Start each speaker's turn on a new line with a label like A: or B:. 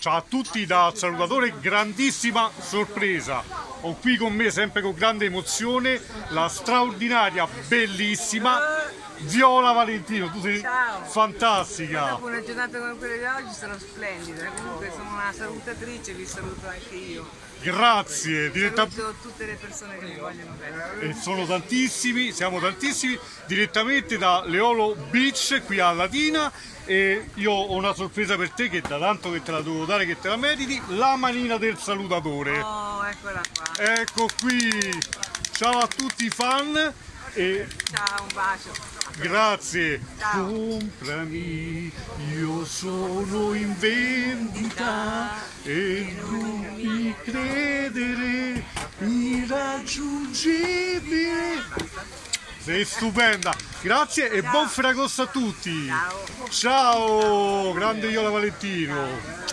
A: Ciao a tutti da salutatore, grandissima sorpresa. Ho qui con me, sempre con grande emozione, la straordinaria, bellissima Viola Valentino. Tu sei
B: Ciao.
A: fantastica.
B: Dopo una giornata come quella di oggi sono splendida. Comunque sono una salutatrice, vi saluto anche io.
A: Grazie, diretta-
B: Saluto tutte le persone che mi vogliono bene.
A: e sono tantissimi, siamo tantissimi, direttamente da Leolo Beach qui a Latina e io ho una sorpresa per te che da tanto che te la devo dare che te la meriti, la manina del salutatore.
B: Oh, eccola qua.
A: Ecco qui, ciao a tutti i fan e
B: Ciao, un bacio.
A: grazie.
B: Ciao.
A: Comprami, io sono in vendita e non mi credere irraggiungibile. Sei stupenda, grazie e buon Ferragosto a tutti.
B: Ciao.
A: Ciao, grande Iola Valentino.